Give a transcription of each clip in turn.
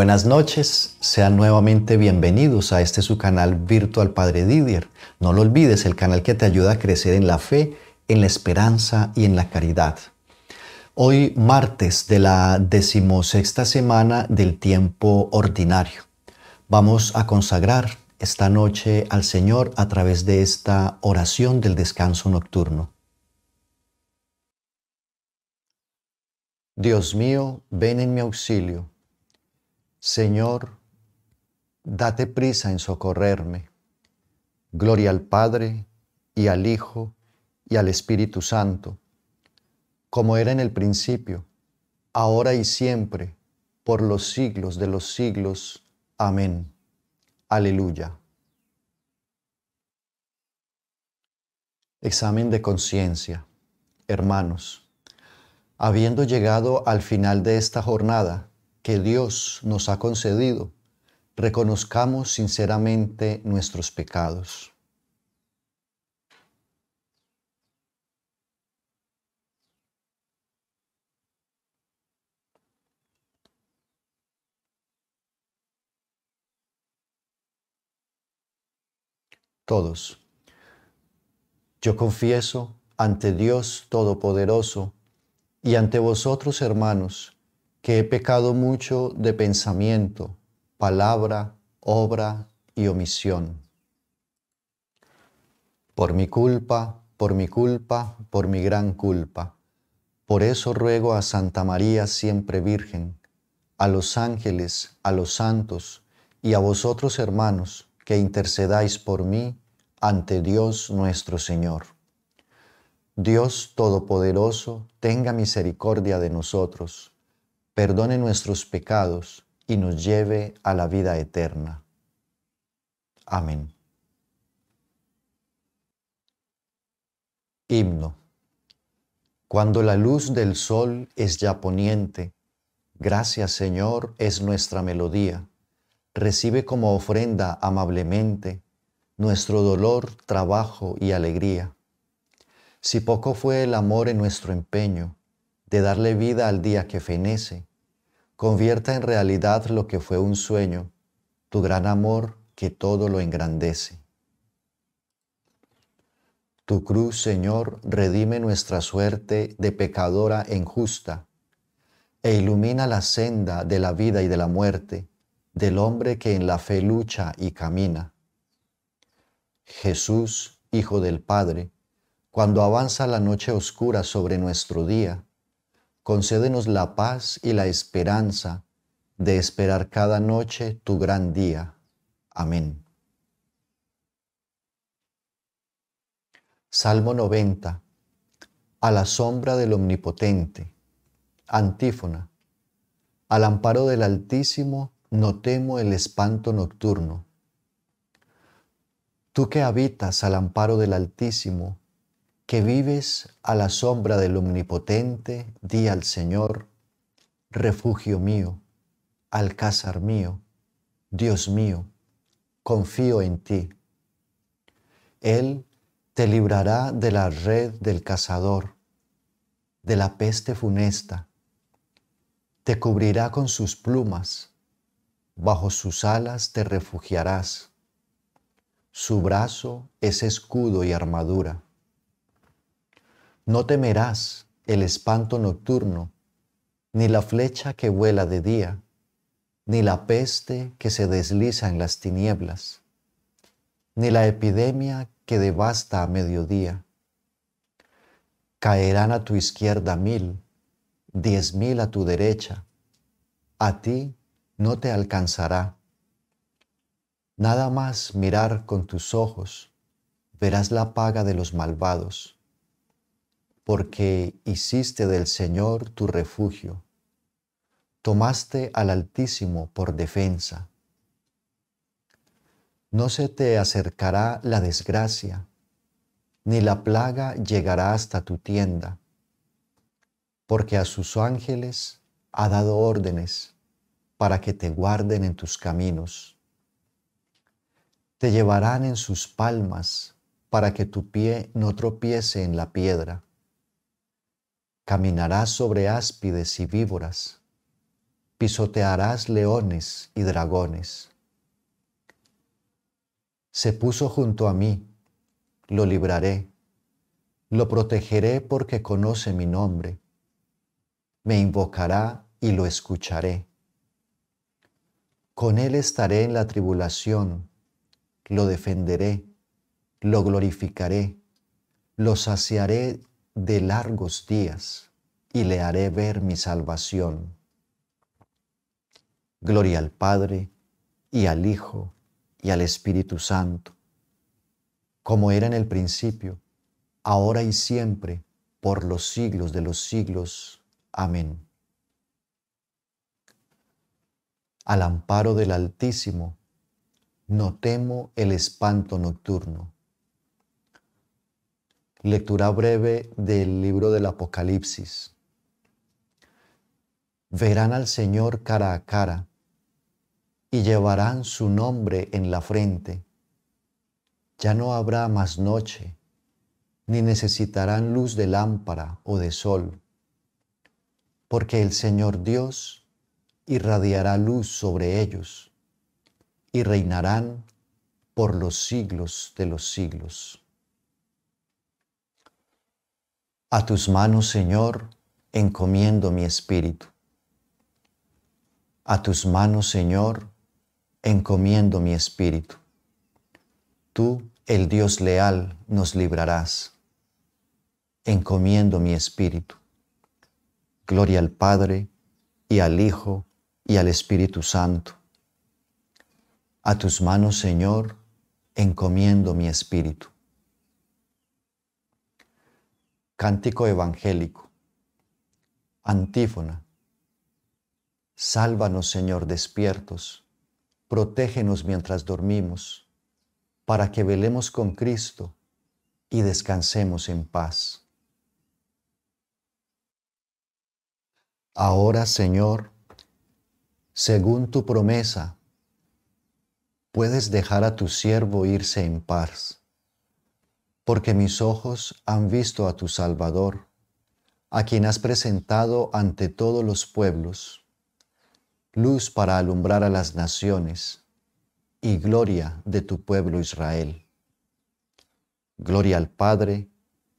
Buenas noches, sean nuevamente bienvenidos a este su canal Virtual Padre Didier. No lo olvides, el canal que te ayuda a crecer en la fe, en la esperanza y en la caridad. Hoy martes de la decimosexta semana del tiempo ordinario. Vamos a consagrar esta noche al Señor a través de esta oración del descanso nocturno. Dios mío, ven en mi auxilio Señor, date prisa en socorrerme. Gloria al Padre y al Hijo y al Espíritu Santo, como era en el principio, ahora y siempre, por los siglos de los siglos. Amén. Aleluya. Examen de conciencia. Hermanos, habiendo llegado al final de esta jornada, que Dios nos ha concedido, reconozcamos sinceramente nuestros pecados. Todos. Yo confieso ante Dios Todopoderoso y ante vosotros, hermanos, que he pecado mucho de pensamiento, palabra, obra y omisión. Por mi culpa, por mi culpa, por mi gran culpa. Por eso ruego a Santa María siempre Virgen, a los ángeles, a los santos y a vosotros hermanos, que intercedáis por mí ante Dios nuestro Señor. Dios Todopoderoso, tenga misericordia de nosotros perdone nuestros pecados y nos lleve a la vida eterna. Amén. Himno. Cuando la luz del sol es ya poniente, gracias Señor es nuestra melodía. Recibe como ofrenda amablemente nuestro dolor, trabajo y alegría. Si poco fue el amor en nuestro empeño de darle vida al día que fenece, convierta en realidad lo que fue un sueño, tu gran amor que todo lo engrandece. Tu cruz, Señor, redime nuestra suerte de pecadora injusta e ilumina la senda de la vida y de la muerte del hombre que en la fe lucha y camina. Jesús, Hijo del Padre, cuando avanza la noche oscura sobre nuestro día, concédenos la paz y la esperanza de esperar cada noche tu gran día. Amén. Salmo 90. A la sombra del Omnipotente. Antífona. Al amparo del Altísimo no temo el espanto nocturno. Tú que habitas al amparo del Altísimo, que vives a la sombra del Omnipotente, di al Señor, refugio mío, alcázar mío, Dios mío, confío en ti. Él te librará de la red del cazador, de la peste funesta, te cubrirá con sus plumas, bajo sus alas te refugiarás. Su brazo es escudo y armadura no temerás el espanto nocturno, ni la flecha que vuela de día, ni la peste que se desliza en las tinieblas, ni la epidemia que devasta a mediodía. Caerán a tu izquierda mil, diez mil a tu derecha, a ti no te alcanzará. Nada más mirar con tus ojos, verás la paga de los malvados porque hiciste del Señor tu refugio, tomaste al Altísimo por defensa. No se te acercará la desgracia, ni la plaga llegará hasta tu tienda, porque a sus ángeles ha dado órdenes para que te guarden en tus caminos. Te llevarán en sus palmas para que tu pie no tropiece en la piedra caminarás sobre áspides y víboras, pisotearás leones y dragones. Se puso junto a mí, lo libraré, lo protegeré porque conoce mi nombre, me invocará y lo escucharé. Con él estaré en la tribulación, lo defenderé, lo glorificaré, lo saciaré de largos días y le haré ver mi salvación. Gloria al Padre y al Hijo y al Espíritu Santo, como era en el principio, ahora y siempre, por los siglos de los siglos. Amén. Al amparo del Altísimo, no temo el espanto nocturno. Lectura breve del libro del Apocalipsis. Verán al Señor cara a cara y llevarán su nombre en la frente. Ya no habrá más noche, ni necesitarán luz de lámpara o de sol, porque el Señor Dios irradiará luz sobre ellos y reinarán por los siglos de los siglos. A tus manos, Señor, encomiendo mi espíritu. A tus manos, Señor, encomiendo mi espíritu. Tú, el Dios leal, nos librarás. Encomiendo mi espíritu. Gloria al Padre, y al Hijo, y al Espíritu Santo. A tus manos, Señor, encomiendo mi espíritu. Cántico evangélico. Antífona. Sálvanos, Señor, despiertos protégenos mientras dormimos, para que velemos con Cristo y descansemos en paz. Ahora, Señor, según tu promesa, puedes dejar a tu siervo irse en paz, porque mis ojos han visto a tu Salvador, a quien has presentado ante todos los pueblos luz para alumbrar a las naciones y gloria de tu pueblo Israel. Gloria al Padre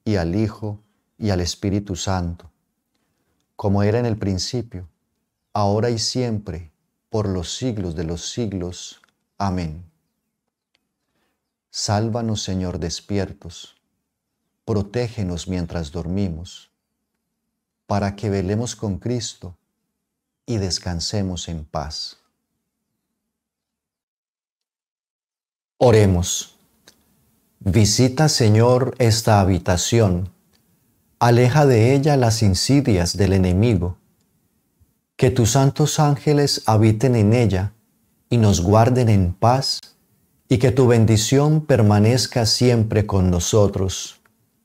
y al Hijo y al Espíritu Santo, como era en el principio, ahora y siempre, por los siglos de los siglos. Amén. Sálvanos, Señor, despiertos, protégenos mientras dormimos, para que velemos con Cristo y descansemos en paz. Oremos. Visita, Señor, esta habitación. Aleja de ella las insidias del enemigo. Que tus santos ángeles habiten en ella y nos guarden en paz, y que tu bendición permanezca siempre con nosotros.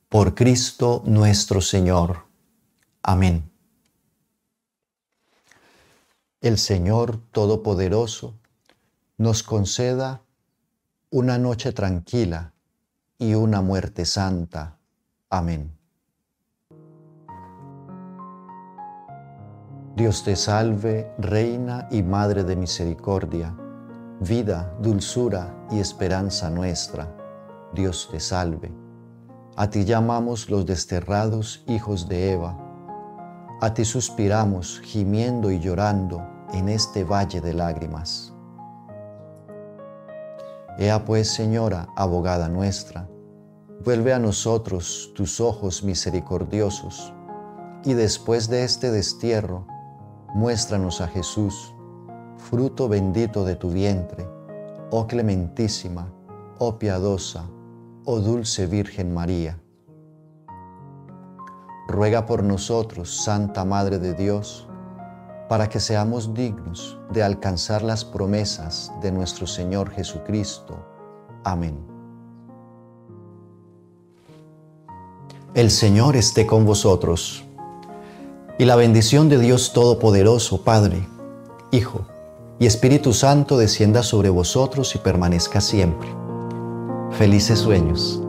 Por Cristo nuestro Señor. Amén. el Señor Todopoderoso nos conceda una noche tranquila y una muerte santa. Amén. Dios te salve, Reina y Madre de Misericordia, vida, dulzura y esperanza nuestra. Dios te salve. A ti llamamos los desterrados hijos de Eva. A ti suspiramos, gimiendo y llorando en este valle de lágrimas. Ea pues, Señora, abogada nuestra, vuelve a nosotros tus ojos misericordiosos, y después de este destierro, muéstranos a Jesús, fruto bendito de tu vientre, oh clementísima, oh piadosa, oh dulce Virgen María. Ruega por nosotros, Santa Madre de Dios, para que seamos dignos de alcanzar las promesas de nuestro Señor Jesucristo. Amén. El Señor esté con vosotros, y la bendición de Dios Todopoderoso, Padre, Hijo y Espíritu Santo descienda sobre vosotros y permanezca siempre. Felices sueños.